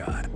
Shot.